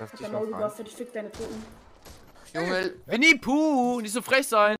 Lass dich mal Maul ich fick deine Toten. Junge, Winnie Pooh, nicht so frech sein.